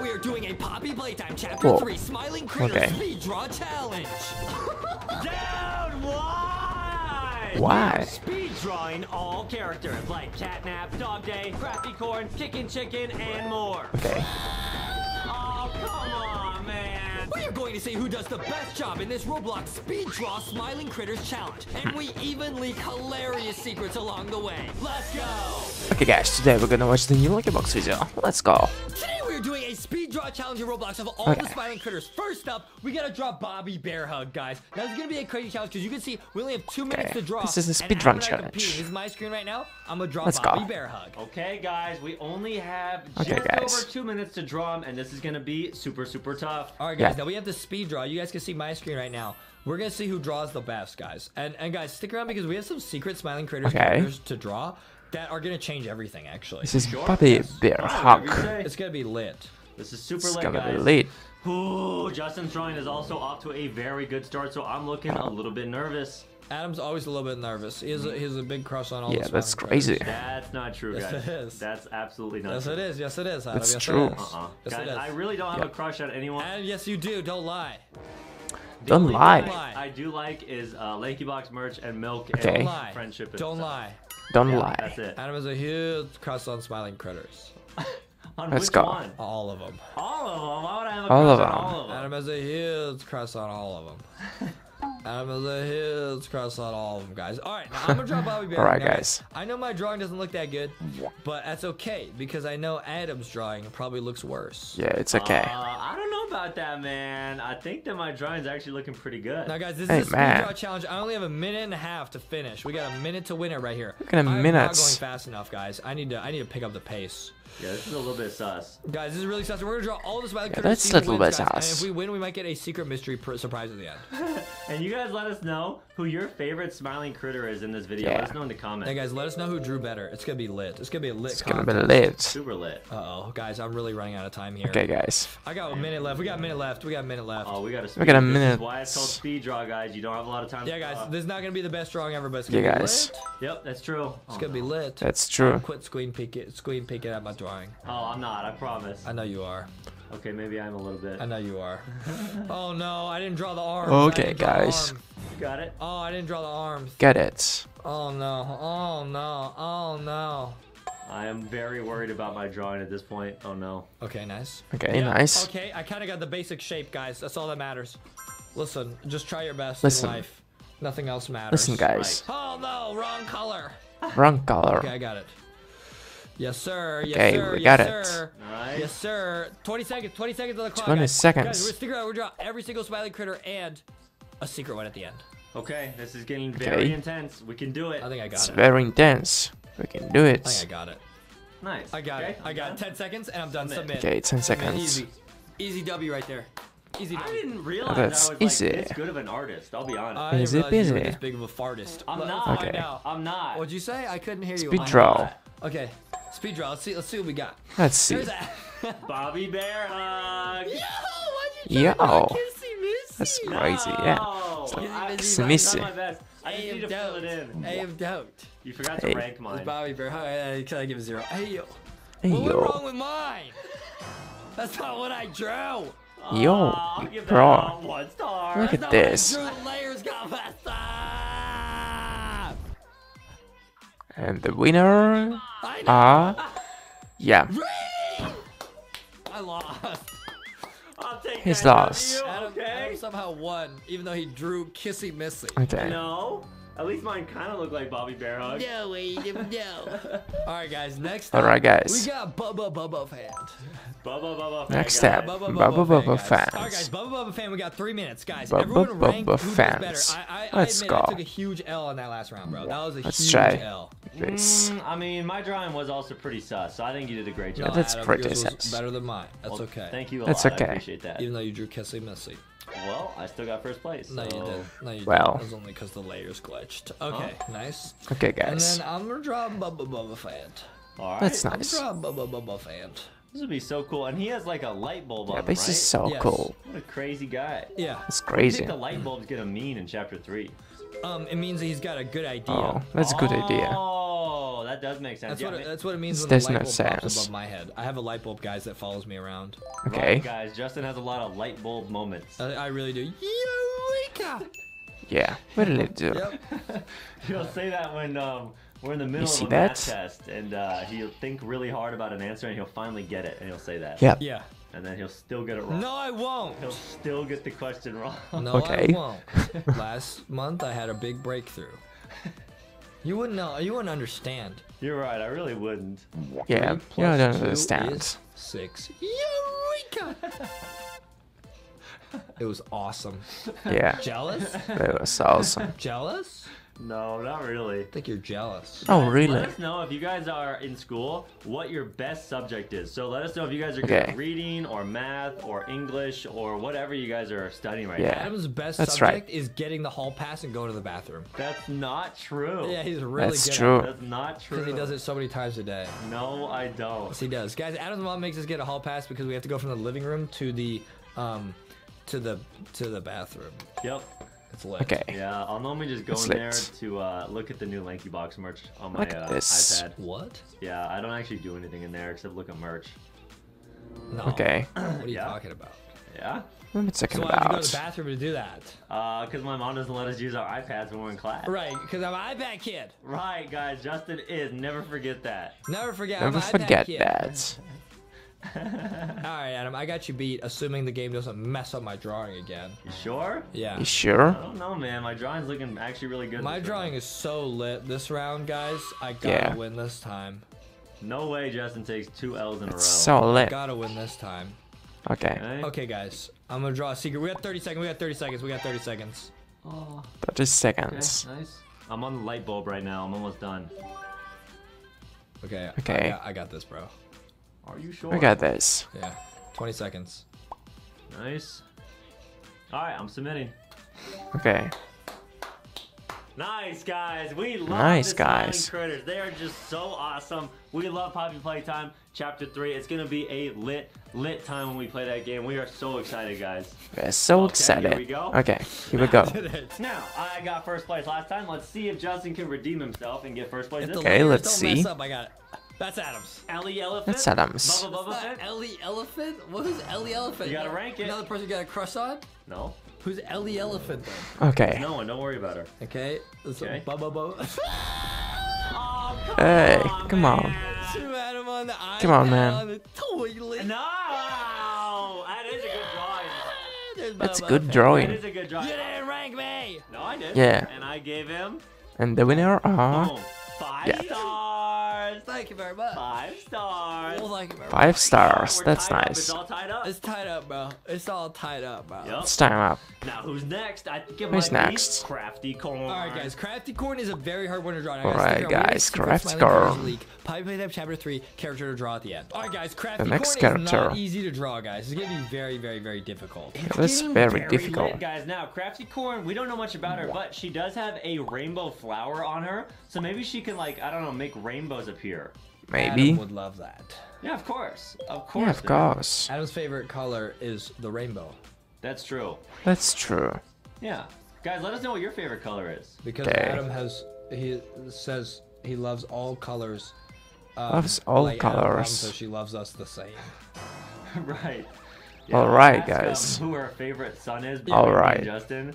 we are doing a Poppy Playtime Chapter Whoa. 3 Smiling Critter Okay. Speed Draw Challenge. Down, why? Why? Speed drawing all characters like Catnap, Dog Day, Crafty Corn, Chicken Chicken, and more. Okay. Oh, come on, man. We are going to see who does the best job in this Roblox Speed Draw Smiling Critters Challenge. And we even leak hilarious secrets along the way. Let's go! Okay, guys. Today we're gonna watch the new Lanky Box video. Let's go. Today we're doing a speed draw challenge in Roblox of all the smiling critters. First up, we gotta draw Bobby Bear Hug, guys. Now this is gonna be a crazy challenge because you can see we only have two minutes Okay, to draw. this is a speed run Adam and I challenge. compete. This is my screen right now. I'm gonna draw Let's go. Bobby Bear Hug. Okay, guys, we only have Okay, just guys. over two minutes to draw them, and this is gonna be super, super tough. All right, guys. Yeah. Now we have the speed draw. You guys can see my screen right now. We're gonna see who draws the best, guys. And and guys, stick around because we have some secret smiling critters Okay. to draw that are gonna change everything. Actually, This is Sure. Bobby Yes. Bear Fine, Hug. whatever you say. it's gonna be lit. This is super It's lit, gonna guys. be late. Ooh, Justin's drawing is also off to a very good start, so I'm looking a little bit nervous. Adam's always a little bit nervous. He has a, he has a big crush on all. Yeah, the that's crazy. critters. That's not true, Yes, guys. it is. That's absolutely not Yes, true. it is. Yes, it is. Adam. It's yes, true. It is. Uh-uh. Yes, Guys, it is. I really don't have Yeah. a crush on anyone. And yes, you do. Don't lie. The Don't only lie. thing I, I do like is uh, Lanky Box merch and milk Okay. and Don't lie. friendship. Don't stuff. lie. Don't Yeah, lie. That's it. Adam has a huge crush on smiling critters. On Let's which go. one? All of them. All of them. Why would I have a All crush of on them. all of them? Adam has a huge crush on all of them. Adam has a huge crush on all of them, guys. All right, now I'm gonna draw Bobby Bear. All right, Now, guys. I know my drawing doesn't look that good, but that's okay because I know Adam's drawing probably looks worse. Yeah, it's okay. Uh, I don't know about that, man. I think that my drawing's actually looking pretty good. Now, guys, this Hey, is a speed draw challenge. I only have a minute and a half to finish. We got a minute to win it right here. Look at the I'm not going fast enough, guys. I need to. I need to pick up the pace. Yeah, this is a little bit sus. Guys, this is really sus. We're gonna draw all the smiling Yeah, critters. that's a little wins, bit guys. And if we win, we might get a secret mystery pr- surprise at the end. And you guys let us know who your favorite smiling critter is in this video. Yeah. Let us know in the comments. Hey guys, let us know who drew better. It's gonna be lit. It's gonna be a lit. It's gonna be lit. Super lit. Uh oh, guys, I'm really running out of time here. Okay, guys. I got a minute left. We got a minute left. We got a minute left. Oh, we got to. We got a This minute. is why it's called speed draw, guys. You don't have a lot of time. yeah, to guys, draw. this is not gonna be the best drawing ever, but it's gonna Yeah, be guys. lit. Yep, that's true. It's gonna be lit. That's true. Quit screen peeking, screen peeking at my drawing. Oh, I'm not. I promise. I know you are. Okay, maybe I'm a little bit. I know you are. oh no, I didn't draw the arms. Okay, I didn't draw the guys. arms. Got it. Oh, I didn't draw the arms. Get it. Oh no. Oh no. Oh no. I am very worried about my drawing at this point. Oh no. Okay, nice. Okay, Yeah, nice. Okay, I kind of got the basic shape, guys. That's all that matters. Listen, just try your best Listen. in life. Nothing else matters. Listen, guys. Oh no, wrong color. Wrong color. Okay, I got it. Yes, sir. Yes, Okay, sir. we yes, got it. Sir. Nice. Yes, sir. 20 seconds. 20 seconds on the clock. 20 guys. seconds. Guys, we're sticking around. We're draw every single smiley critter and a secret one at the end. Okay, this is getting very Okay. intense. We can do it. I think I got It's it. very intense. We can do I think I got it. nice. I got okay, it. I got it. 10 seconds and I'm done. Submit. Submit. Okay, 10 seconds. Easy. Easy W right there. Easy I W. didn't realize That's I was easy. like this good of an artist. I'll be honest. I didn't Easy realize you were this big of a fartist. I'm Let's not. Okay. I'm not. What'd you say? I couldn't hear you. Speed draw. Okay. Speed draw. Let's see. Let's see what we got. Let's see. There's. Bobby Bear hug. Yo, why'd you Yo. try to kissy missy? That's crazy, yeah. It's like I, I missy. I just need am to fill it in. I am don't. You forgot Hey. to rank It's mine. Bobby Bear. Hi, Can I give a zero? Hey yo. Hey, What went yo. wrong with mine? That's not what I drew. Yo, Aw, I'll give that bro. one star. Look That's at not this. And the winner I know. are. Yeah, I lost. I'll take He's lost. Adam, Okay. Adam somehow won, even though he drew kissy missy. okay. No. At least mine kind of looked like Bobby Bear hug. No, Adam, no. All right, guys. Next. All right, guys. We got Bubba Bubbaphant. Bubba Bubba. Next step. guys. Bubba Bubba guys. fans. All right, guys. Bubba Bubbaphant. We got three minutes, guys. Bubba Everyone rank Bubba who fans. I, I, Let's I admit I go. took a huge L on that last round, bro. That was a Let's huge try. L. This. Mm, I mean, my drawing was also pretty sus, so I think you did a great No, job. that's Adam, pretty yours sus. better than mine. That's Well, okay. Thank you a That's lot. okay. I appreciate that. Even though you drew kissy missy. Well, I still got first place. No, you didn't. No, you Well. didn't. It was only because the layers glitched. Okay, nice. Okay, guys. And guys. then I'm gonna draw Bubba Bubbaphant. All right. That's I'm nice. draw Bubba Bubbaphant. This would be so cool. And he has like a light bulb Yeah, on him, this right? is so Yes. cool. What a crazy guy. Yeah. It's What do you crazy. think the light bulb's gonna mean in chapter three? Um, it means that he's got a good idea. Oh, that's a good idea. Oh, that does make sense. That's yeah, what it, that's what it means when There's the light no bulb sense. above my head. I have a light bulb, guys, that follows me around. Okay. Right, guys, Justin has a lot of light bulb moments. I, I really do. Eureka! Yeah, what did it do? Yep. He'll say that when um, we're in the middle of a math test, and uh, he'll think really hard about an answer, and he'll finally get it, and he'll say that. Yeah. Yeah. And then he'll still get it wrong. No, I won't. He'll still get the question wrong. No, Okay. I won't. Last month I had a big breakthrough. You wouldn't know. You wouldn't understand. You're right. I really wouldn't. Yeah, Three you plus don't understand. Six. Eureka! it was awesome. Yeah, Jealous? It was awesome. Jealous? No, not really. I think you're jealous. Oh, really? Let us know if you guys are in school what your best subject is. So let us know if you guys are good at reading or math or English or whatever you guys are studying right Yeah. now. Adam's best That's right. subject is getting the hall pass and going to the bathroom. That's not true. Yeah, he's really That's good true. That's not true. Because he does it so many times a day. No, I don't. Yes, he does. Guys, Adam's mom makes us get a hall pass because we have to go from the living room to the um to the to the bathroom. Yep. It's lit. Okay. Yeah, I'll normally just go It's in there lit. to uh, look at the new Lanky Box merch on my Look at uh, iPad. What? Yeah, I don't actually do anything in there except look at merch. No. Okay, What are you Yeah. talking about? Yeah? what am I So talking why would you go to the bathroom to do that? Uh, because my mom doesn't let us use our iPads when we're in class. Right, because I'm an iPad kid. Right, guys, Justin is. Never forget that. Never forget. Never I'm an iPad forget kid. that. All right, Adam, I got you beat, assuming the game doesn't mess up my drawing again. You sure? Yeah. You sure? I don't know, man. My drawing's looking actually really good. My this drawing round. is so lit this round, guys. I gotta Yeah. win this time. No way Justin takes two L's in a row. It's so lit. Gotta win this time. Okay, Okay? Okay, guys, I'm gonna draw a secret. We got 30 seconds. We got 30 seconds. We got 30 seconds. 30 seconds. nice. I'm on the light bulb right now. I'm almost done. Okay. Okay. I got, I got this, bro. Are you sure? We got this. Yeah. 20 seconds. Nice. All right, I'm submitting. Okay, Nice guys, we love Nice, the guys. critters. They are just so awesome. We love Poppy Playtime Chapter Three. It's gonna be a lit, lit time when we play that game. We are so excited, guys. we're so Okay, excited. here we go. Okay, here we go. Now I got first place last time. Let's see if Justin can redeem himself and get first place this time. Okay, let's don't mess see. up, I got it. That's Adams. Ellie Elephant. That's Adams. Bubba Bubba Fett? Ellie Elephant? What is Ellie Elephant? You gotta rank it. Another person you got a crush on? No, Who's Ellie Elephant then? Okay. no one. Don't worry about her. Okay. Okay. bu- bu- bu- Oh, come Hey, on, come on. man. Shoot Adam on the Come on, man. On the toilet. No, that is a good drawing. That's a good drawing. is a good drawing. You didn't rank me. No, I did. Yeah. And I gave him And the winner are boom, five Yeah. stars. Thank you very much. Five stars. Well, thank you very much. stars. We're That's tied up. nice. It's all tied up. It's tied up, bro. It's all tied up, bro. Yep. It's tied up. Now who's next? I think it Who's might next? be Crafty Corn. All right, guys. Crafty Corn is a very hard one to draw. Now, All guys, right, stick around. We have guys, Secret Crafty Corn. Critters League. Pipe Playtime Chapter 3, character to draw at the end. All right, guys. Crafty next Corn is not character. easy to draw, guys. It's going to be very, very, very difficult. It is Getting very difficult. lit, guys. Now, Crafty Corn, we don't know much about her, but she does have a rainbow flower on her, so maybe she can, like, I don't know, make rainbows appear. Maybe. Adam would love that. Yeah, of course. Of course. Yeah, of dude. course. Adam's favorite color is the rainbow That's true. That's true. Yeah. Guys, let us know what your favorite color is. because Okay. Adam has he says he loves all colors. Um, Loves all like Adam Mom colors. says she loves us the same. right. All let's guys. Um, who her favorite son is? All between me and right. Justin,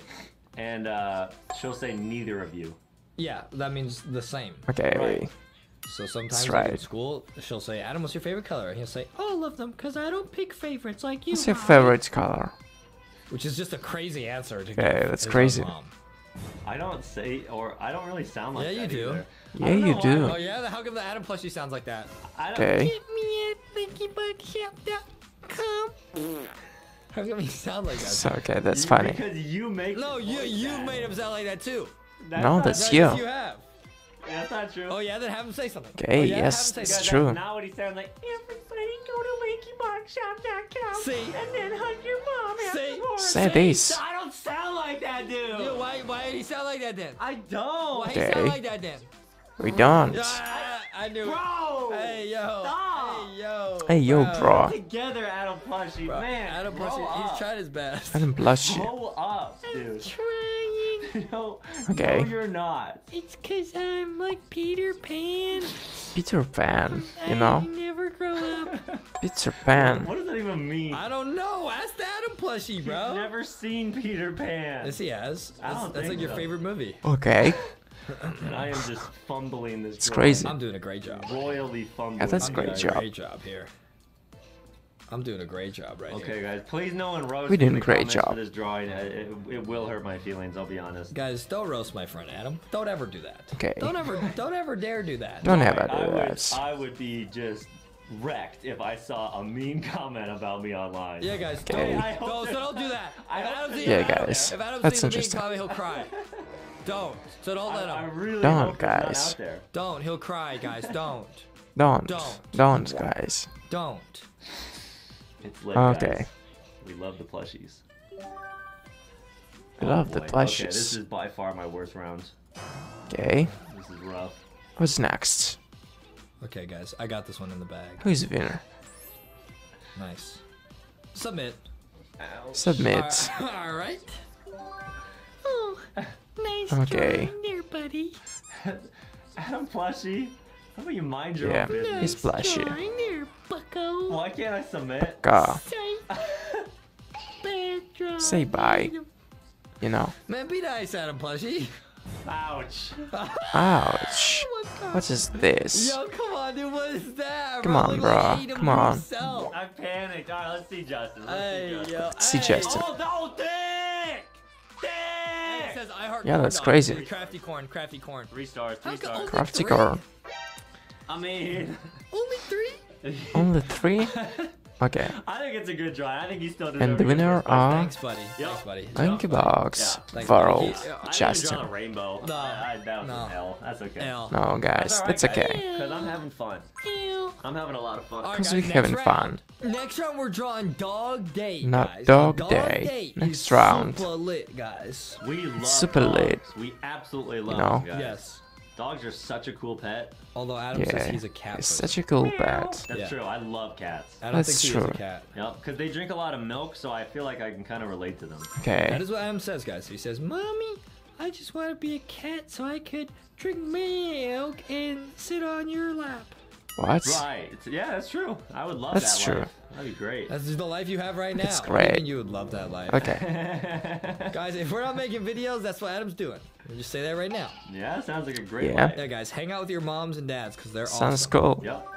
and uh, she'll say neither of you. Yeah, that means the same. Okay. Right. So sometimes That's like, at right. school, she'll say, "Adam, what's your favorite color?" And he'll say, oh, "All of them, cause I don't pick favorites like you." What's your favorite color? Which is just a crazy answer to Yeah, give that's crazy. mom. I don't say, or I don't really sound like Yeah, you that do. either. Yeah, I don't you why. do. Oh yeah, how come the Adam plushie sounds like that? I don't, Okay. Give me a thinky bug come. How come he sound like that? So, okay, that's You- funny. Because you make. no, you you made him sound like that too. That's No, not- that's No, you. you have. That's not true. Oh yeah, then have him say something. Okay, oh, yeah, yes, have it's Guys, true. That's not what he sounds like. Everybody go to LankyBoxShop.com See? and then hug your mom See? afterwards. Say this. I don't sound like that, dude. Yo, why why did he sound like that then? I don't. Why he sound like that then? We don't. Ah, I knew. Bro. Hey yo. Stop. Hey yo. Hey, yo, bro. Together, Adam Plushie. Bro, Man, Adam grow Plushie, up. he's trying his best. Adam blush. Grow up, dude. Trying. no, Okay. no, you're not. It's cause I'm like Peter Pan. Peter Pan, you know? never grow up. Peter Pan. What does that even mean? I don't know. Ask the Adam plushie, bro. I've never seen Peter Pan. Yes, he has. I That's, don't that's think like your favorite movie. Okay. And I am just fumbling this. It's drawing. crazy. I'm doing a great job. Royally fumbling. Yeah, that's I'm great doing job. a great job here. I'm doing a great job right Okay, here. guys, please no one roast We me did a great job. for this drawing. It, it, it will hurt my feelings. I'll be honest. Guys, don't roast my friend Adam. Don't ever do that. Okay. Don't ever, don't ever dare do that. Don't ever I do would, that. I would be just wrecked if I saw a mean comment about me online. Yeah, guys. Okay. Don't, I hope don't, so don't do that. I hope Adam Yeah, not out guys. If Adam That's sees a mean comment, he'll cry. Don't. So don't let I, I him. really don't, guys. out there. Don't. He'll cry, guys. Don't. Don't. Don't. Don't, guys. Don't. It's lit, Okay. guys. We love the plushies. I love Oh, the plushies. Okay, this is by far my worst round. Okay. This is rough. What's next? Okay, guys. I got this one in the bag. Who's the winner? Nice. Submit. Submit. All right. Oh, nice Okay. drawing there, buddy. Adam Plushie, how about you mind your Yeah, own business? he's plushy. Drawing there, bucko. Why can't I submit? Go. Say, bad drawing. Say bye. You know. Man, be nice, Adam Plushie. Ouch. Ouch. Oh what is this? Yo, come on, dude. What is that? Come bro? on, bro. Like you ate him Come on. yourself. I panicked. All right, let's see Justin. Let's Hey, see Justin. yo. See hey. Justin. Oh, no, dick! Dick! It says I heart Yeah, corn that's dog. crazy. Crafty corn, crafty corn. Three stars, three How stars. Crafty Three? corn. I mean, Only three? Only three? Okay. I think it's a good drawing. I think he still deserves And the winner are Thanks, buddy. Yep. Thanks, buddy. Thank you, Box. Yeah, thanks, Varl. buddy. I Justin. a rainbow. No, I, I, that was no. an L. That's okay. L. No, guys, alright, that's guys. okay. Because I'm having fun. I'm having a lot of fun. All right, Because guys, we next having round. fun. Next round, we're drawing Dog Day, Not guys. Dog Day. Day Next round. Super lit, guys. We love Super dogs. lit. We absolutely love know? guys. Yes. Dogs are such a cool pet. Although Adam says Yeah. he's a cat. It's person. such a cool pet. That's Yeah. true. I love cats. Adam That's thinks he is true. a cat. Yep, because they drink a lot of milk, so I feel like I can kind of relate to them. Okay. That is what Adam says, guys. He says, "Mommy, I just want to be a cat so I could drink milk and sit on your lap." What? Right. Yeah, that's true. I would love That's that true. life. That'd be great. That's the life you have right now. That's great. Even you would love that life. Okay. Guys, if we're not making videos, that's what Adam's doing. We'll just say that right now. yeah, sounds like a great Yeah. life. Yeah, guys, hang out with your moms and dads because they're Sounds awesome. cool. Yep.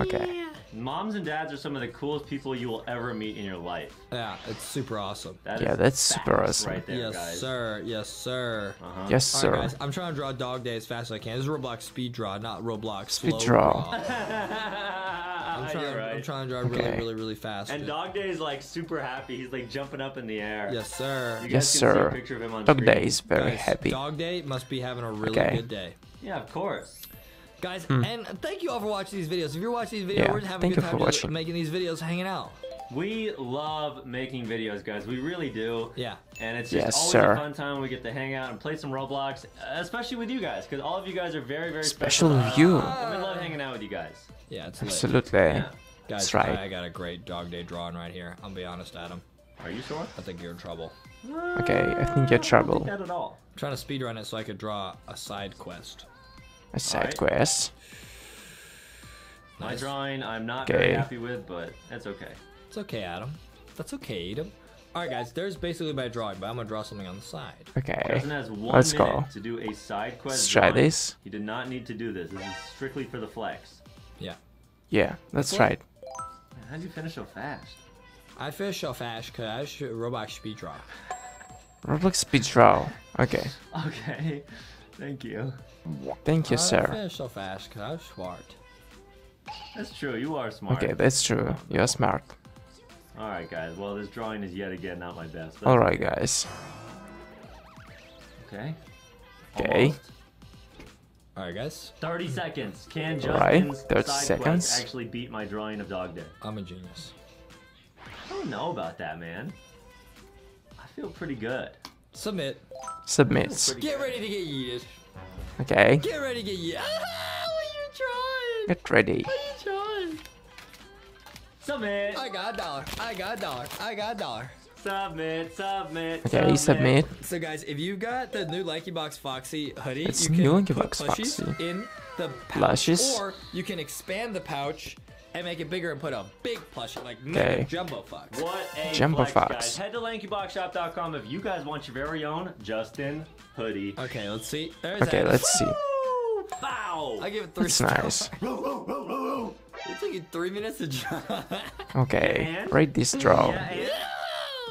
Okay. Moms and dads are some of the coolest people you will ever meet in your life. Yeah, it's super awesome. That Yeah, that's super awesome. Right there, yes, guys. sir. Yes, sir. Uh-huh. Yes, All sir. right, guys, I'm trying to draw Dog Day as fast as I can. This is Roblox speed draw, not Roblox Speed slow draw. I'm trying, You're right. I'm trying to drive really, Okay. really, really fast. And Dog Day is like super happy. He's like jumping up in the air. Yes, sir. You guys Yes, can sir. See a picture of him on Dog screen. Day is very Guys, happy. Dog Day must be having a really Okay. good day. Yeah, of course. Guys, and thank you all for watching these videos. If you're watching these videos, Hmm. Yeah, we're just having thank a good you time for just watching. making these videos, hanging out. We love making videos, guys. We really do. Yeah. And it's just Yes, always sir. a fun time when we get to hang out and play some Roblox, especially with you guys, because all of you guys are very, very Special special. to you. And we love hanging out with you guys. Yeah, it's. Absolutely. Yeah. Guys, That's right. I got a great Dog Day drawing right here. I'll be honest, Adam. Are you sure? I think you're in trouble. Okay, I think you're I don't trouble. think that at all. I'm trying to speedrun it so I could draw a side quest. A side Alright. quest. My drawing, I'm not Okay. very happy with, but that's okay. It's okay, Adam. That's okay, Adam. All right, guys. There's basically my drawing, but I'm gonna draw something on the side. Okay. Has one Let's go. to do a side quest. Let's try drawing. this. You did not need to do this. This is strictly for the flex. Yeah. Yeah, that's What? right. Man, how'd you finish so fast? I fish so fast because I should Roblox speed draw. Roblox speed draw. Okay. Okay. Thank you. Thank you, I sir. fish so fast because I'm smart. That's true. You are smart. Okay, that's true. You're smart. All right, guys. Well, this drawing is yet again not my best. That's Alright, guys. Okay. Okay. All right, guys. 30 seconds. Can Alright, Justin's 30 side seconds. quest actually beat my drawing of Dog Day? I'm a genius. I don't know about that, man. I feel pretty good. Submit. Submit. Get ready to get yeeted. Okay. Get ready to get yeeted. Ah, what are you drawing? Get ready. Submit. I got a dollar. I got a dollar. I got a dollar. Submit, submit. Okay, submit. So guys, if you got the new Lanky Box Foxy hoodie, It's you can new Lanky put Box plushies Foxy. in the pouch, Plushies? or you can expand the pouch and make it bigger and put a big plushie like Okay. jumbo fox. What a Jumbo flex, Fox. guys. Head to lankyboxshop.com if you guys want your very own Justin hoodie. Okay, let's see. There's Okay, Adam. let's see. Woo! Bow! I give it three That's stars. nice. It took you three minutes to draw. Okay, And? rate this draw. Yeah,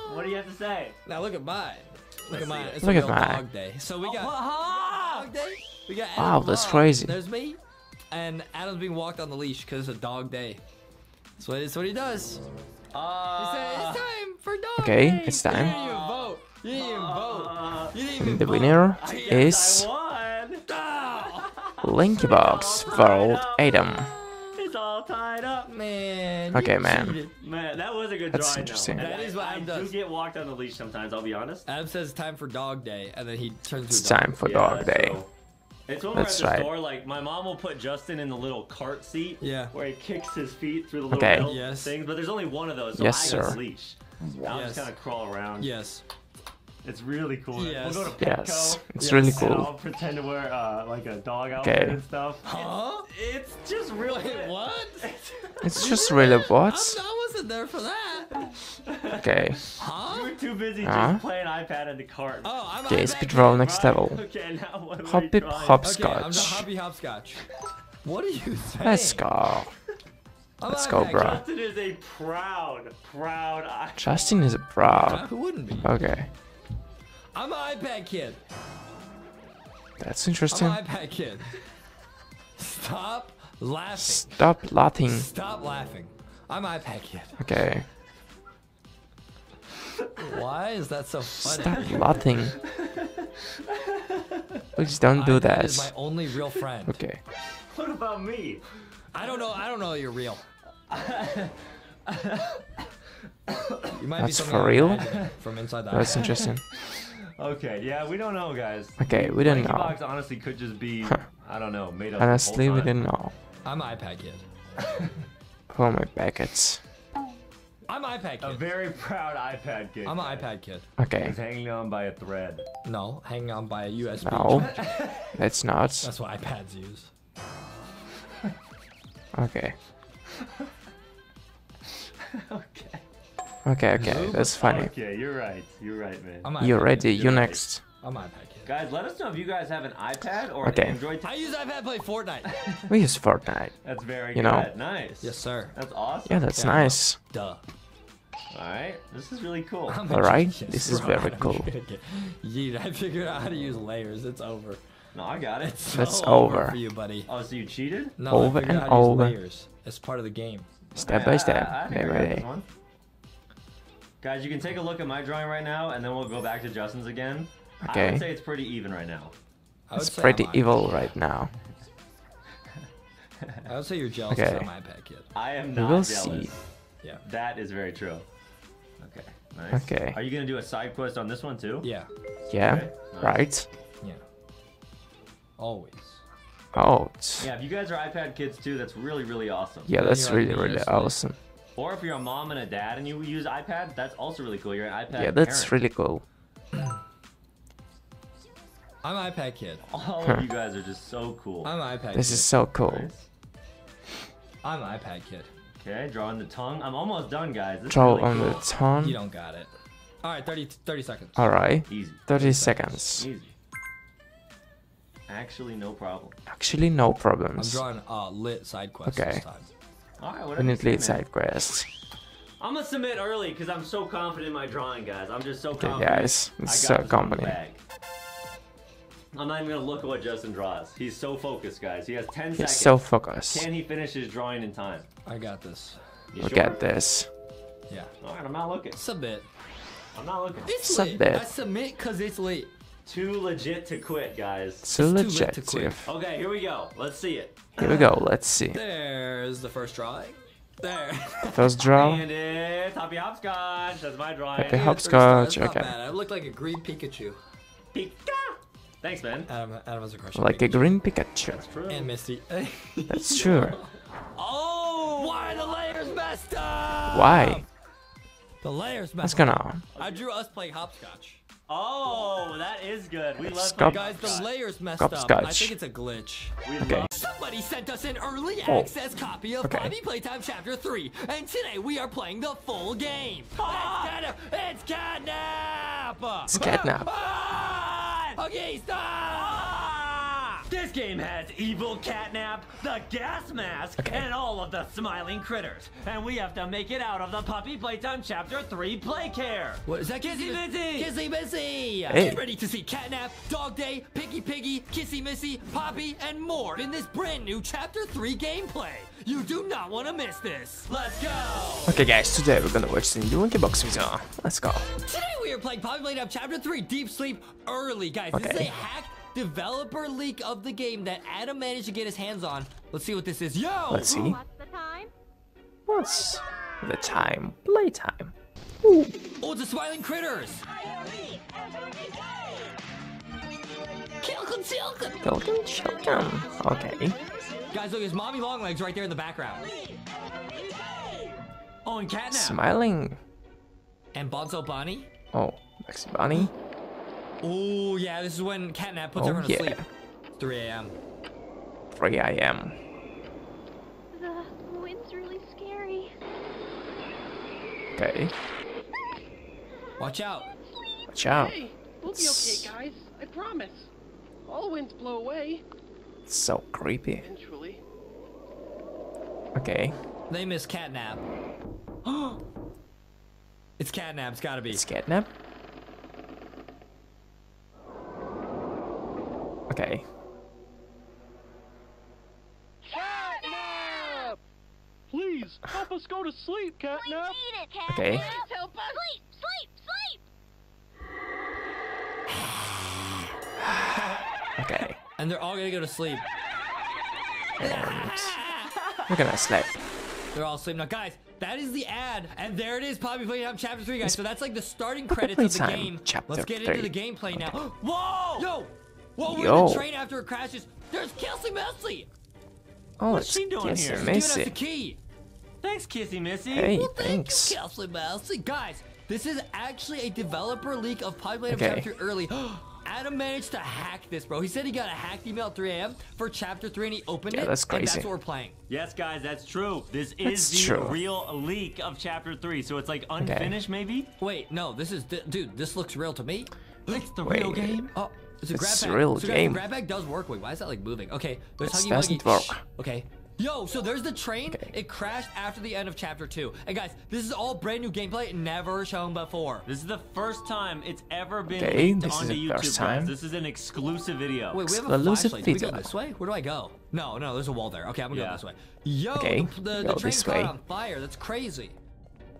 and what do you have to say? now look at mine. Look Let's at mine. it. It's Look a at real mine. dog day. So we got Ah! dog day. We got Wow, Adam that's Vlog. crazy. There's me, and Adam's being walked on the leash because it's a dog day. That's what, that's what he does. He said, Uh, it's time for dog Okay, day." it's You time. didn't even vote. You didn't even vote. uh, You didn't even The vote. winner yes, is I won. Lanky Box World Adam. It's all tied up. Man. Okay, you man. Man, that was a good That's drawing. interesting. Though. That I- is what I, Adam do does. get walked on the leash sometimes. I'll be honest. Adam says it's time for dog day, and then he turns It's to a dog. time for Yeah, dog day. so- It's when That's we're at the right. store, like my mom will put Justin in the little cart seat, Yeah. where he kicks his feet through the little Okay. Yes. things. But there's only one of those, so Yes, I got sir. his leash. I'll Yes. just kind of crawl around. Yes. It's really cool. Yes. We'll go to Petco. Yes, it's Yes. really And cool. I'll pretend to wear uh, like a dog outfit Okay. and stuff. Huh? It's just real. Wait, what? It's just really what? I'm, I wasn't there for that. Okay, Huh? You were too busy Huh? just playing iPad in the cart. Oh, I'm okay, I'm speed back roll next Right? level. Okay, now what are we Hoppy trying? Okay, I'm the hoppy hopscotch. What are you saying? Let's go. Let's go, bro. in. Justin is a proud, proud. I- Justin is a Uh, pro. Who wouldn't be? Okay, I'm an iPad kid. that's interesting. I'm an iPad kid. Stop laughing. Stop laughing. Stop laughing. I'm an iPad kid. Okay, Why is that so funny? stop laughing. Please don't do iPad that. is my only real friend. Okay, What about me? I don't know. I don't know you're real. you might That's something for real? from inside the that's iPad. interesting. Okay, yeah, we don't know, guys. Okay, we don't know. Box honestly could just be, I don't know, made up. Honestly, we didn't know. I'm iPad kid. Oh my packets. I'm iPad kid. A kid. very proud iPad kid. I'm an iPad kid. Okay, He's hanging on by a thread. No, hanging on by a USB. no, charger. that's not. That's what iPads use. Okay, okay. Okay, okay, that's funny. Okay, you're right. You're right, man. I'm You iPad ready? Kid. You You're right. next. I'm an iPad kid. Guys, let us know if you guys have an iPad or Okay. an Android. I use iPad to play Fortnite. We use Fortnite. That's very You good. know. Nice. yes, sir. That's awesome. Yeah, that's Yeah. nice. Duh. All right. This is really cool. Alright, this is bro. very cool. Yeet, I figured out how to use layers. It's over. No, I got it. It's That's so over. for you, buddy. Oh, so you cheated? No, Over I figured and out how to use over. layers. It's part of the game. Step I- by I- step, I- I day think I Guys, you can take a look at my drawing right now, and then we'll go back to Justin's again. Okay. I would say it's pretty even right now. It's pretty I'm evil right now. I would say you're jealous Okay. because I'm iPad kid. I am not we'll jealous. see. Yeah. That is very true. Okay. Nice. Okay. Are you gonna do a side quest on this one too? Yeah. Yeah, Okay, nice. right? Yeah. Always. Oh, Yeah. If you guys are iPad kids too, that's really really awesome. yeah, Yeah, that's really, really yes, please. awesome. Or if you're a mom and a dad and you use iPad, that's also really cool. You're an iPad. Yeah, that's parent. really cool. I'm an iPad kid. All of you guys are just so cool. I'm an iPad This kid. is so cool. Nice. I'm an iPad kid. Okay, drawing the tongue. I'm almost done, guys. This Draw really on cool. the tongue. You don't got it. All right, 30, 30 seconds. Alright, Easy. 30 seconds. Easy. Actually, no problem. Actually, no problems. I'm problems. drawing uh, lit side quest Okay. this time. All right, We whatever. you need say, lead side quest. I'm gonna submit early because I'm so confident in my drawing, guys. I'm just so Okay, confident. guys, it's it's so this one in the confident. I'm not even gonna look at what Justin draws. He's so focused, guys. He has 10 He's seconds. so focused. Can he finish his drawing in time? I got this. You Look sure? at this. Yeah. All right, I'm not looking. Submit. I'm not looking. It's Submit. lit. I submit because it's lit. Too legit to quit, guys. So It's too late to quit. Okay, here we go. Let's see it. Here we go, let's see. There's the first drawing. There. First draw. And it's Hoppy Hopscotch. That's my drawing. Happy Yeah, Hop- three. Hopscotch, Not okay. bad. I look like a green Pikachu. Pika. Thanks, man. Adam, Adam has a crush on Like a green Pikachu. That's true. And Misty. That's true. Oh! Why are the layers messed up? Why? The layers Let's messed go up. now. I drew us playing hopscotch. Oh, that is good. We love Scop- Guys, the layers messed Hopscotch. up. I think it's a glitch. We Okay. love Somebody sent us an early Oh. access copy of Okay. Poppy Playtime Chapter 3, and today we are playing the full game. It's catnap! It's catnap! It's catnap. Ah! Okay, stop! This game has evil catnap, the gas mask, Okay. and all of the smiling critters. And we have to make it out of the Poppy Playtime Chapter 3 Play Care. What is that? Kissy Missy! Kissy Missy! Hey. Get ready to see Catnap, Dog Day, Picky Piggy, Kissy Missy, Poppy, and more in this brand new Chapter 3 gameplay. You do not want to miss this. Let's go! Okay, guys, today we're gonna watch the new Lanky Box video. Let's go. Today we are playing Poppy Playtime Chapter 3 Deep Sleep Early. Guys, this is a hacked developer leak of the game that Adam managed to get his hands on. Let's see what this is. Yo! Let's see. What's the time? What's the time? Playtime. Oh, it's the Smiling Critters! Kilkin Silkin! Welcome, welcome. Okay. Guys, look, there's Mommy Longlegs right there in the background. Oh, and catnap. Smiling. And Bonzo Bonnie. Oh, Max Bunny. Oh, yeah, this is when Catnap puts Oh, everyone to yeah. sleep. It's 3 a.m. 3 a.m. The wind's really scary. Okay. Watch out. Watch out. Hey, we'll be okay, guys. I promise. All winds blow away It's so creepy. eventually. Okay. They miss Catnap. it's Catnap, it's gotta be. It's catnap. Okay. Catnap! Please help us go to sleep, Catnap. Need it, Cat. Okay. Help us. Sleep, sleep, sleep. Okay. And they're all gonna go to sleep. And we're gonna sleep. They're all asleep. Now, guys, that is the ad. And there it is, Poppy Playtime Chapter 3, guys. It's So that's like the starting credits of the game. Chapter Let's get into the gameplay now. Whoa! Yo! Whoa, we're in Yo. the train after it crashes. There's Kissy Missy! Oh, What's she doing Kiss here? and Giving us the key. Thanks, Kissy Missy. Hey, Well, thank thanks. you, Kissy Missy. Guys, this is actually a developer leak of Poppy Playtime Okay. Chapter early. Adam managed to hack this, bro. He said he got a hacked email at 3 a.m. for Chapter 3 and he opened Yeah, it. that's And crazy. that's what we're playing. Yes, guys, that's true. This is That's the true. real leak of Chapter 3. So it's like unfinished, maybe? Wait, no, this is, dude, this looks real to me. It's the Wait. real game. Oh, it's a It's grab a real so game. the grab pack does work. Wait, why is that like moving? Okay, there's It Huggy doesn't Wuggy. work. Shh, Okay. Yo, so there's the train. Okay. It crashed after the end of chapter two. And guys, this is all brand new gameplay, never shown before. This is the first time it's ever been Okay, leaked this is the YouTube. first guys. time. This is an exclusive video. Wait, we have a Exclusive flashlight. Do we go video. this way? Where do I go? No, no, there's a wall there. Okay, I'm gonna Yeah. go this way. Yo, Okay, the, the, the train this caught way. on fire. That's crazy.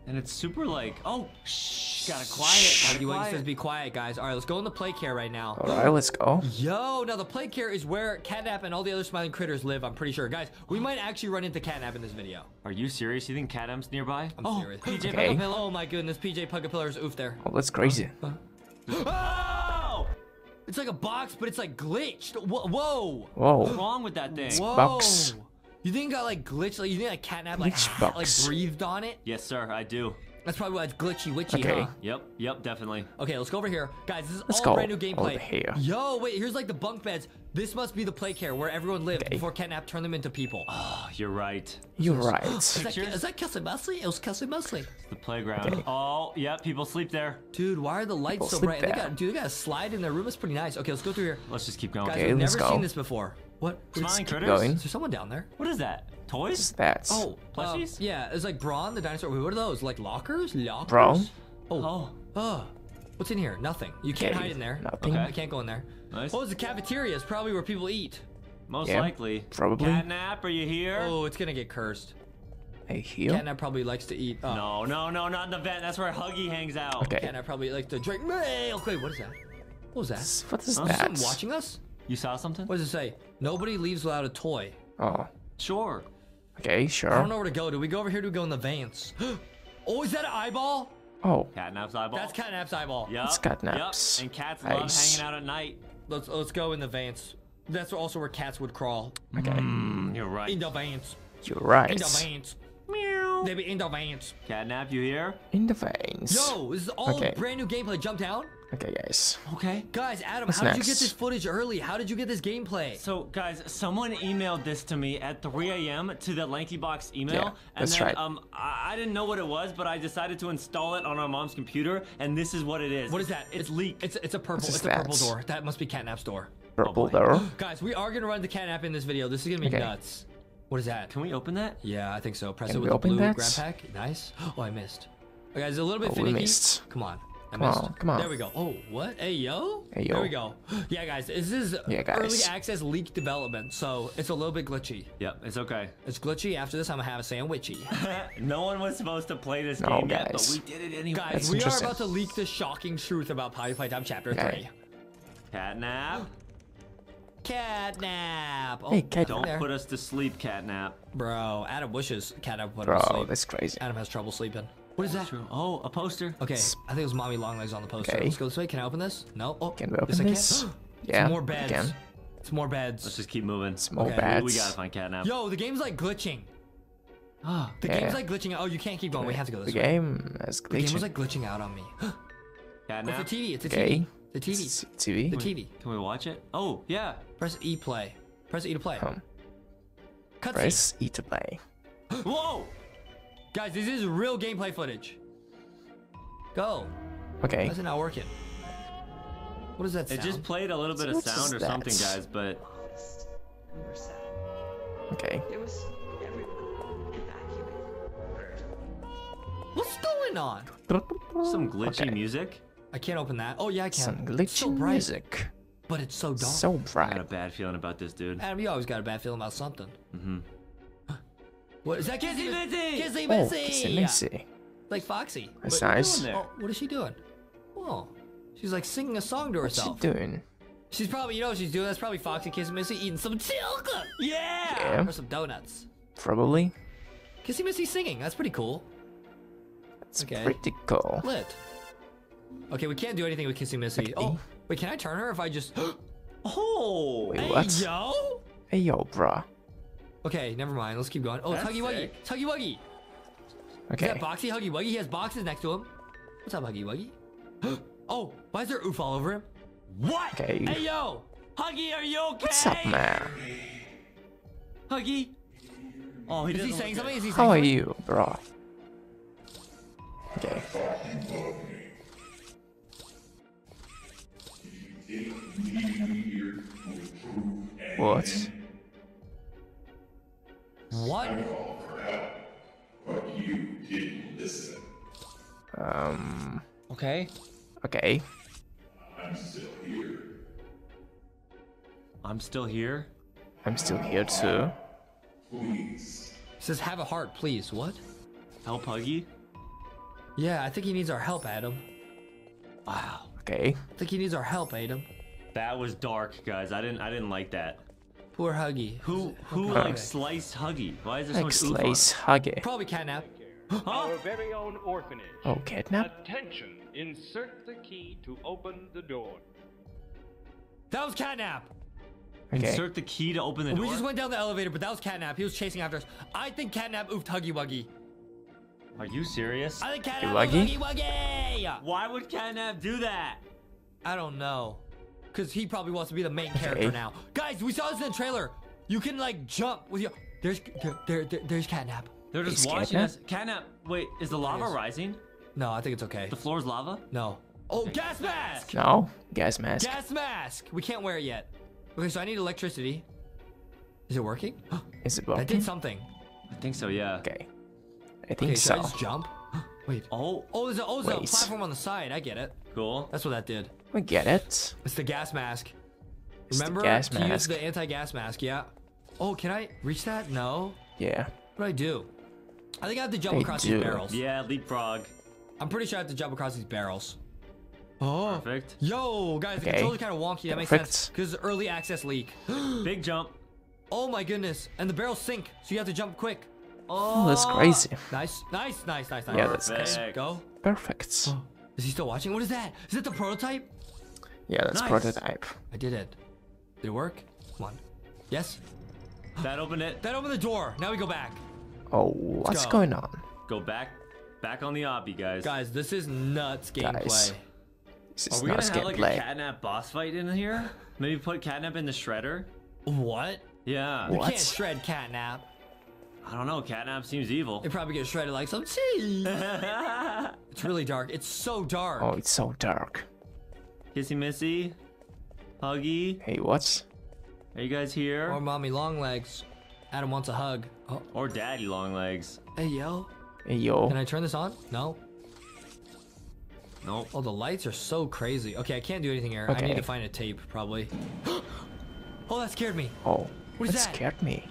And it's super like, oh, shh, gotta quiet. Huggy Gotta Wuggy quiet. says be quiet, guys. All right, let's go in the play care right now. Alright, let's go. Yo, now the play care is where Catnap and all the other smiling critters live, I'm pretty sure. Guys, we might actually run into Catnap in this video. Are you serious? You think Catnap's nearby? I'm oh, serious. PJ Okay. Pug-a-Pillar. Oh my goodness, PJ Pug-a-Pillar's oof there. Oh, that's crazy. Oh! It's like a box, but it's like glitched. Whoa, whoa, What's wrong with that thing? whoa. box. You think I got like glitched? Like you think like Catnap like Glitch like breathed on it? Yes, sir, I do. That's probably why it's glitchy witchy, Okay. huh? Yep, yep, definitely. Okay, let's go over here. Guys, this is Let's all go brand new gameplay. over here. Yo, wait, here's like the bunk beds. This must be the play care where everyone lived Okay. before Catnap turned them into people. Oh, you're right. You're right. Is that, Pictures? that Kissy Missy? It was Kissy Missy. The playground. Oh, yep, people sleep there. Dude, why are the lights People so bright? They got, dude, they got a slide in their room. It's pretty nice. Okay, let's go through here. Let's just keep going. Guys, Okay, we've let's never go. seen this before. What? Smiling keep critters? going. Is there someone down there? What is that? Toys? that? Oh, Plushies? um, yeah, it's like Braun, the dinosaur. Wait, what are those? Like lockers? Lockers? Braun? Oh. Oh, Oh. What's in here? Nothing. You can't Okay, hide in there. nothing. I can't go in there. Nice. Oh, it's a cafeteria. It's probably where people eat. most Yeah, likely. probably. Catnap, are you here? Oh, it's gonna get cursed. Hey, here. Catnap probably likes to eat. Uh, No, no, no, not in the vent. That's where Huggy hangs out. Okay. Catnap probably likes to drink milk. Wait, what is that? What was that? What is Huh? that? Someone watching us? You saw something? What does it say? Nobody leaves without a toy. Oh, Sure. okay, sure. I don't know where to go. Do we go over here? Do we go in the vans? oh, is that an eyeball? Oh, Catnap's eyeball. That's Catnap's eyeball. Yeah. It's Catnap's Yep. And cats love hanging out at night. Let's let's go in the vans. That's also where cats would crawl. okay. Mm, you're right. In the vans. You're right. In the vans. Meow. no. They be in the veins. Catnap, you here? In the veins. Yo, this is all Okay. brand new gameplay. Jump down. Okay, guys. Okay. Guys, Adam, What's how did you get this footage early? How did you get this gameplay? So, guys, someone emailed this to me at 3 a.m. to the Lanky Box email. Yeah, and that's then, right. Um, I, I didn't know what it was, but I decided to install it on our mom's computer, and this is what it is. What is that? It's leaked. It's it's a purple. What is It's a purple door. That must be Catnap's door. Purple boy. door. Guys, we are gonna run the Catnap in this video. This is gonna be Okay. nuts. What is that? Can we open that? Yeah, I think so. Press Can it we with the open blue that? grab pack. Nice. Oh, I missed. Oh, guys, a little bit Oh, we missed. Come on. I Come on, come on. There we go. Oh, what? Hey, yo. Hey, yo. There we go. Yeah, guys, this is Yeah, guys. early access leak development, so it's a little bit glitchy. Yep, it's okay. It's glitchy. After this, I'm gonna have a sandwichy. no one was supposed to play this No, game yet, but guys. we did it anyway. Guys, That's we are about to leak the shocking truth about Poppy Playtime Chapter Okay. 3. Catnap. Catnap. Oh, Hey, Cat- Don't there. put us to sleep, Catnap. Bro, Adam wishes Catnap put him Bro, to sleep. that's crazy. Adam has trouble sleeping. What is that? Oh, a poster. Okay, I think it was Mommy Longlegs on the poster. Okay. Let's go this way. Can I open this? No. Oh, Can we yes, open I this? Can. Yeah, It's more beds. can. It's more beds. Let's just keep moving. Small Okay. bats. We gotta find Catnap. Yo, the game's like glitching. Oh, The Yeah. game's like glitching out. Oh, you can't keep going. We have to go The this way. The game is glitching. The game was like glitching out on me. it's a Catnap. TV. It's a Okay. TV. The TV. It's TV. The TV. Can we watch it? Oh, yeah. Press E play. Press E to play. Um, Cutscene. press E to play. Whoa! Guys, this is real gameplay footage. Go. Okay. Why is it not working? What is that sound? It just played a little bit of sound or that? something, guys, but Okay. It was everyone. What's going on? some glitchy Okay. music. I can't open that. Oh yeah, I can. Some glitchy so bright, music. but it's so dark. So bright. I got a bad feeling about this, dude. Adam, you always got a bad feeling about something. Mm-hmm. What is that? Kissy Missy! Kissy Missy! Oh, Kissy Missy. Like Foxy. That's What nice. doing there? Oh, what is she doing? Oh, she's like singing a song to herself. What's she doing? She's probably, you know what she's doing? That's probably Foxy Kissy Missy eating some chocolate. Yeah! Yeah, Or some donuts. probably. Kissy Missy singing. That's pretty cool. It's Okay. pretty cool. Lit. Okay, we can't do anything with Kissy Missy. Oh, eh? wait, can I turn her if I just... Oh! Wait, what? hey, yo! Hey, yo, bruh. Okay, never mind. Let's keep going. Oh, it's That's Huggy Wuggy. sick. It's Huggy Wuggy. Okay. Is Okay. that Boxy Huggy Wuggy? He has boxes next to him. What's up, Huggy Wuggy? oh, why is there oof all over him? What? Okay. Hey, yo! Huggy, are you okay? What's up, man? Huggy? Oh, he Is doesn't he saying something? Is he saying How are you, bro? Okay. What? What? you called for that but you did listen Um. Okay. Okay. I'm still here. I'm still here I'm still here too. He says, have a heart, please. What? Help Huggy? Yeah, I think he needs our help, Adam. Wow. Okay. I think he needs our help, Adam. That was dark, guys. I didn't I didn't like that. Poor Huggy. Who who Okay. like sliced Huggy? Why is there so Like much oof it? slice huggy. Probably catnap. Our very own orphanage. Oh, kidnap? Attention! Insert the key to open the door. That was catnap. Okay. Insert the key to open the door. We just went down the elevator, but that was catnap. He was chasing after us. I think catnap oofed Huggy Wuggy. Are you serious? I think catnap Wuggy? oofed Huggy Wuggy. Why would Catnap do that? I don't know. Because he probably wants to be the main character Okay. now. Guys, we saw this in the trailer. You can like jump with your. There's there, there, there- there's catnap. They're just Is watching Catnap? us. Catnap, wait, is the lava Yes. rising? No, I think it's okay. The floor's lava? No. Oh, gas mask! No. Gas mask. Gas mask! We can't wear it yet. Okay, so I need electricity. Is it working? Is it working? I did something. I think so, yeah. Okay. I Okay, think should I so. just jump? Wait. Oh, Oh, there's a, oh, there's a platform on the side. I get it. cool. That's what that did. We get it. It's the gas mask. It's the Remember gas to use the anti-gas mask? Yeah. Oh, can I reach that? No. Yeah. What do I do? I think I have to jump Hey, across dude. these barrels. Yeah, leapfrog. I'm pretty sure I have to jump across these barrels. Oh. Perfect. Yo, guys, the Okay. controller's kind of wonky. That makes sense because early access leak. Big jump. oh my goodness! And the barrels sink, so you have to jump quick. Oh, that's oh. crazy. Nice, nice, nice, nice, nice. Yeah, that's nice. Perfect. Go. Perfect. Oh. Is he still watching? What is that? Is that the prototype? Yeah, that's Nice. prototype. I did it. Did it work? Come on. Yes. That opened it. That opened the door. Now we go back. Oh, what's go. going on? Go back, back on the obby, guys. Guys, this is nuts gameplay. Guys. This Are is we not gonna have like a gameplay. catnap boss fight in here? Maybe put catnap in the shredder. What? Yeah. What? You What? can't shred catnap. I don't know. Catnap seems evil. It probably gets shredded like some cheese. it's really dark. It's so dark. Oh, it's so dark. Kissy Missy, Huggy, Hey, what? are you guys here? Or mommy long legs. Adam wants a hug. Oh, Or Daddy Long Legs? hey yo. Hey, yo. Can I turn this on? No. Nope. Oh, the lights are so crazy. Okay, I can't do anything here. I need to find a tape, probably. oh, that scared me. Oh, What is that that? scared me.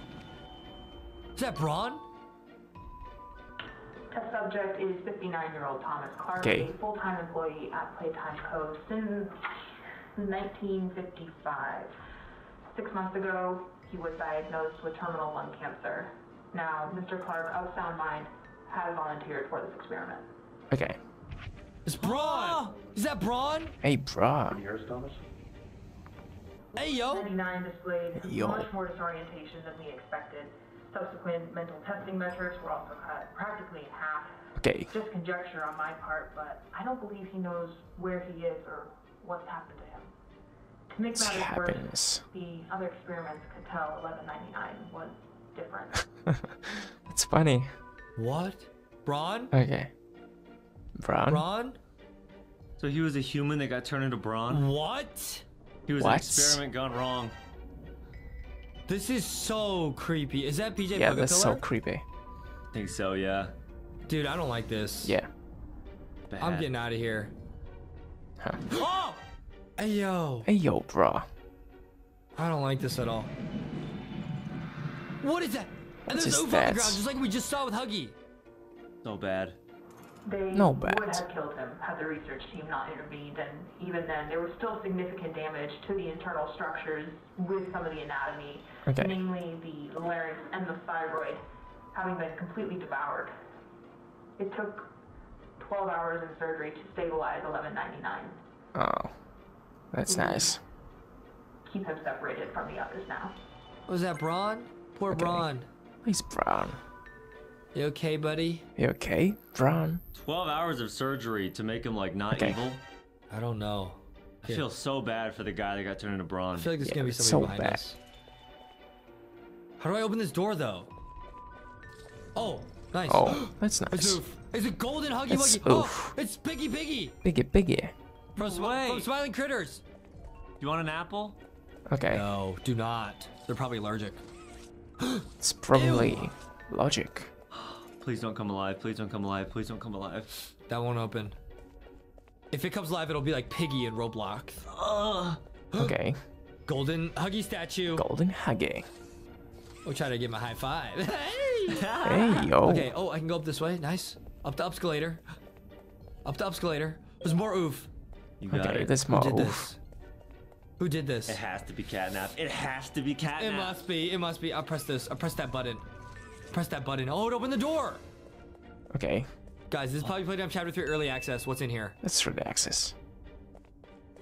Is that Braun? Test subject is 59-year-old Thomas Clark, Okay. a full-time employee at Playtime Co. since 1955. Six months ago, he was diagnosed with terminal lung cancer. Now, Mr. Clark, of sound mind, has volunteered for this experiment. Okay. It's Braun. Ah! Is that Braun? Hey, bruh. Hey yo. 99 displayed Yo. much more disorientation than we expected. Subsequent mental testing measures were also cut practically in half. Okay. Just conjecture on my part, but I don't believe he knows where he is or what's happened to him. To make What's matters worse, the other experiments could tell 1199 was different. That's funny. What? Braun? Okay. Brown? Braun? So he was a human that got turned into brawn. What? He was an experiment gone wrong. This is so creepy. Is that PJ Yeah, that's so creepy. I think so. Yeah. Dude, I don't like this. Yeah. Bad. I'm getting out of here. Huh. Oh! Hey yo. Hey, yo, bro. I don't like this at all. What is that? And there's his oof on the ground, just like we just saw with Huggy. So bad. They No would bad. have killed him had the research team not intervened, and even then, there was still significant damage to the internal structures with some of the anatomy, Okay. namely the larynx and the thyroid, having been completely devoured. It took 12 hours in surgery to stabilize 1199. Oh. That's nice. Keep him separated from the others now. Was that Braun? Poor Okay. Braun. He's brown. You okay, buddy? You okay? Brown? 12 hours of surgery to make him like not Okay. evil. I don't know. I feel so bad for the guy that got turned into brawn. I feel like there's Yeah, gonna be it's somebody so behind bad. us. How do I open this door though? Oh, nice. Oh, that's It's nice. Oof. It's a golden Huggy It's Wuggy. Oh, Oof. it's Piggy Piggy Biggie, biggie. from, Smi- way. from Smiling Critters. Do you want an apple? Okay. No, do not. They're probably allergic. It's probably logic. Please don't come alive. Please don't come alive. Please don't come alive. That won't open. If it comes live, it'll be like Piggy in Roblox. Ugh. Okay. Golden Huggy statue. Golden Huggy. We'll try to give him a high five. hey! Hey, yo. Okay, oh, I can go up this way. Nice. Up the escalator. Up the escalator. There's more oof. You got Okay, it. this Who more. did oof. this? Who did this? It has to be catnap. It has to be catnap. It must be. It must be. I'll press this. I'll press that button. Press that button. Oh, it opened the door. Okay. Guys, this is probably Playtime Chapter 3 Early Access. What's in here? Let's read the access.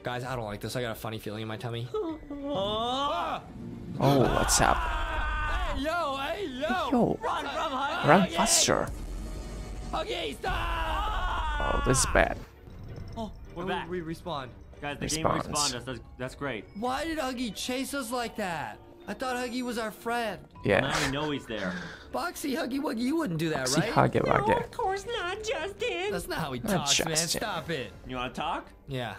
Guys, I don't like this. I got a funny feeling in my tummy. Oh! Oh, what's up? Hey, yo, hey, yo. Yo, Run from Huggy! run faster. Okay, stop. Oh, this is bad. Oh, We're we- back. We respawn. Guys, the game Respawns. respawned us. That's, that's great. Why did Huggy chase us like that? I thought Huggy was our friend. Yeah. Now we know he's there. Boxy, Huggy Wuggy, you wouldn't do that, See, right? Huggy Wuggy. No, of course not, Justin. That's not how he Not talks, man. Justin. Stop it. You want to talk? Yeah.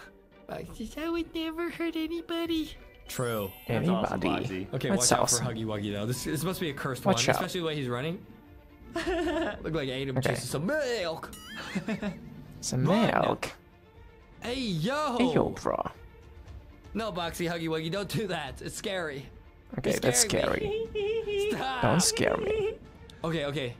Boxy, I would never hurt anybody. True. That's awesome, Anybody. Foxy. Okay, That's watch out for Huggy Wuggy though. This, this must be a cursed Watch one, out. especially the way he's running. Look like Adam Okay. chasing some milk. Some milk. Hey yo. Hey, yo, bro. No, Boxy, Huggy Wuggy, don't do that. It's scary. Okay, You're that's scary. Don't scare me. Okay, okay.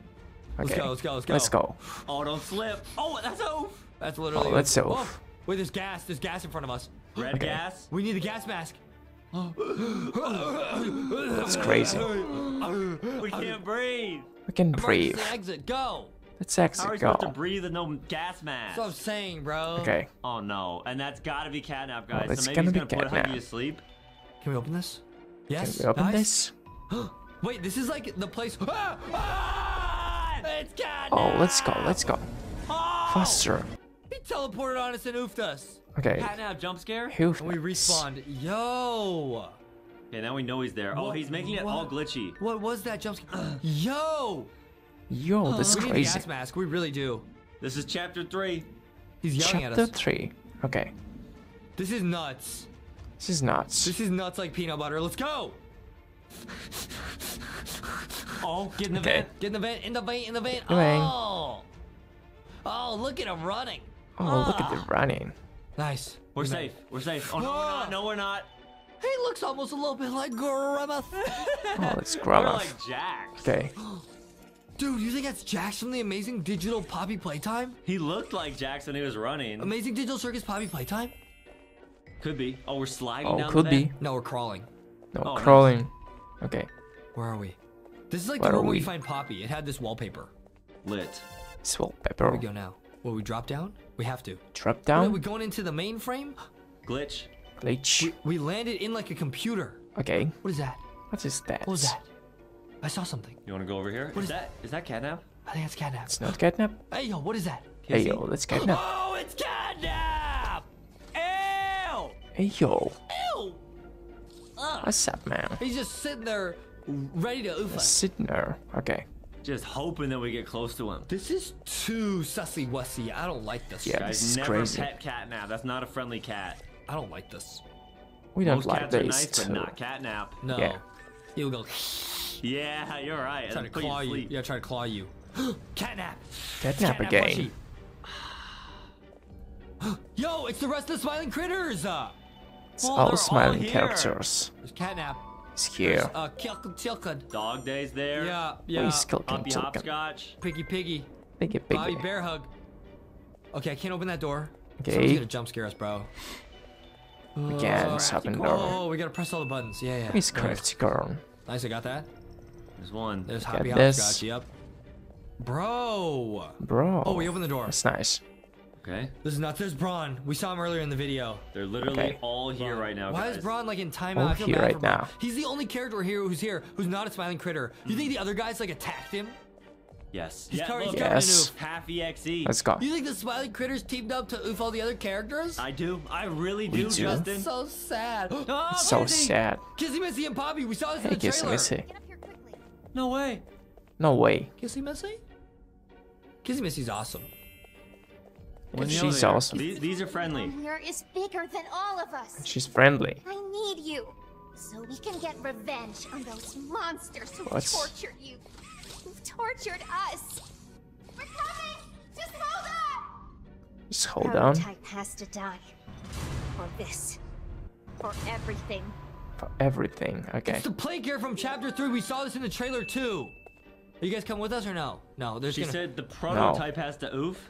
Let's Okay. go, let's go, let's go. Let's go. Oh, don't slip. Oh, that's oof. That's literally. Oh, that's Oh, oof. wait, there's gas. There's gas in front of us. Red Okay. gas. We need a gas mask. That's crazy. We can't breathe. We can breathe. Emergency exit. Go. Let's exit, How are exit we supposed to breathe with no gas mask? That's what I'm saying, bro. Okay. Oh no, and that's gotta be catnap, guys. that's so maybe gonna he's be gonna put catnap. Huggy to sleep. Can we open this? Yes. Can we open nice. this? Wait, this is like the place. Ah! Ah! It's Oh, let's go, let's go. Oh! Faster. He teleported on us and oofed us. Okay. Catnap jump scare? Who? And we respawned. Yo! Okay, now we know he's there. Oh, he's making it all glitchy. What was that jump scare? Yo! Yo, this is we need the gas mask. We really do. This is chapter three. He's yelling Chapter at us. three. Okay. This is nuts. This is nuts. This is nuts like peanut butter. Let's go! Oh, get in the Okay. vent. Get in the vent, in the vent, in the vent. The. Oh! Oh, look at him running. Oh, look at Ah. the running. Nice. We're safe. We're safe. Oh no, we're not. No, we're not. He looks almost a little bit like Grimace. Oh, let's We're like off. Jax. Okay. Dude, you think that's Jax from the Amazing Digital Poppy Playtime? He looked like Jax when he was running. Amazing Digital Circus Poppy Playtime? Could be. Oh, we're sliding Oh, down could the be. No, we're crawling. No, Oh, nice. crawling. Okay. Where are we? This is like Where the room where we? find Poppy. It had this wallpaper. Lit. It's Where we go now? Will we drop down? We have to. Drop Wait, down. we going into the mainframe? Glitch. Glitch. We landed in like a computer. Okay. What is that? What is that? What was that? I saw something. You want to go over here? What is is- that? Is that catnap? I think it's catnap. It's not catnap. Hey yo, what is that? Hey yo, let's catnap. Oh, it's catnap! Ew! Hey yo, Ew! what's up, man? He's just sitting there, ready to oof us. Sitting there. Okay. Just hoping that we get close to him. This is too sussy wussy. I don't like this. Yeah. Guys, this is never crazy. pet catnap. That's not a friendly cat. I don't like this. We don't Most like cats are this nice, too. but not catnap. No. Yeah. He will go Yeah, you're right. try to Put you claw you. sleep. Yeah, try to claw you. Catnap. Catnap Catnap again. Yo, it's the rest of the smiling critters. Uh, It's Oh, all they're all smiling here. characters. there's catnap. It's here. Uh, Kilkun Tilkun. Dog days there. Yeah, yeah. Please kill Hoppy Tilken. hopscotch. Piggy Piggy. Piggy Bobby. Bear Hug. Okay, I can't open that door. Okay. Someone's gonna jump scare us, bro. Again, Oh, it's open door. Oh, we gotta press all the buttons. Yeah, yeah. Please nice. crafty girl. Nice, I got that. There's one. There's Hoppy. Hopscotch. Yep. Bro. Bro. Oh, we opened the door. That's nice. Okay. This is nuts. There's Braun. We saw him earlier in the video. They're literally Okay. all here right now, Why guys. is Braun like in timeout? I feel here bad right for Braun. now. He's the only character here who's here who's not a smiling critter. You think the other guys like attacked him? Yes. He's yeah, covered- look, he's covered in Yes. half EXE. Let's go. You think the smiling critters teamed up to oof all the other characters? I do. I really do, do. Justin. so sad. Oh, so Kissy! sad. Kissy Missy and Poppy. We saw this in the Kissy trailer. Missy. Get up here quickly. No way. No way. Kissy Missy? Kissy Missy's awesome. When She's they awesome. These, these are friendly. Here is bigger than all of us. She's friendly. I need you. So we can get revenge on those monsters who What's- tortured you. Who've tortured us. We're coming! Just hold on! Just hold on Prototype has to die. For this. For everything. for everything. Okay. It's the play care from chapter three. We saw this in the trailer too. Are you guys come with us or no? No, there's She gonna. said the prototype has to oof.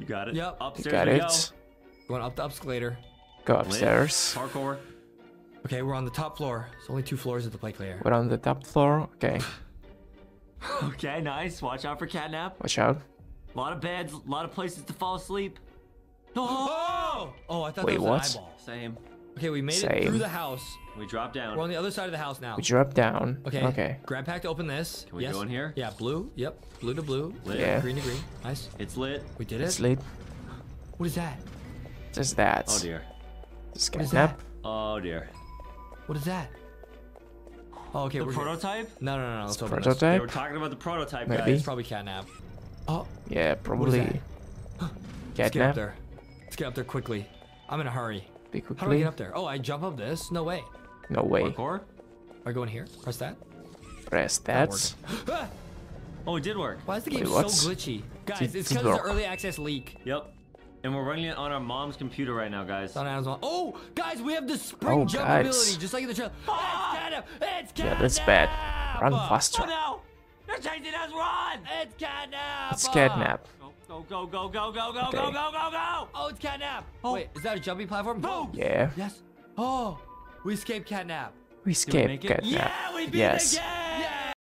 You got it. Yup. You Upstairs got we it. Going up the escalator. Go go. Lit. upstairs. Parkour. Okay, we're on the top floor. It's only two floors at the play care. We're on the top floor. Okay. Okay, nice. Watch out for catnap. Watch out. A lot of beds, a lot of places to fall asleep. Oh! Oh, I thought Wait, that was what? an eyeball. Same. Okay, we made it through the house. We drop down. We're on the other side of the house now. We drop down. Okay. Okay. Grab pack to open this. Can we yes. go in here? Yeah, blue. Yep. Blue to blue. Lit. Yeah. Green to green. Nice. It's lit. We did it. It's lit. What is that? Just that. Oh dear. Just What is catnap. that? Oh dear. What is that? Oh, okay. The we're good. prototype? No, no, no, no. Let's It's open this. They prototype. were talking about the prototype, Maybe. guys. It's probably catnap. Oh, Yeah, what is probably. that? Let's get up there. Let's get up there quickly. I'm in a hurry. Be How do I get up there? Oh, I jump up this? No way. No way. Parkour? I go in here. Press that. Press that. Ah! Oh, it did work. Why is the game what? so glitchy? Guys, Did- it's because it's work. an early access leak. Yep. And we're running it on our mom's computer right now, guys. It's on Amazon. Oh, guys, we have the spring Oh, jump guys. ability, just like in the trailer. It's catnap! It's catnap! Yeah, that's bad. Run faster. Oh no! They're chasing us. Run! It's catnap. It's Ah. catnap. Go, go, go, go, go, go, Okay. go, go, go, go! Oh, it's catnap. Oh. Wait, is that a jumping platform? Boom. Yeah. Yes. Oh, we escaped catnap. We Did we escaped catnap. Yeah, we beat yes. the game!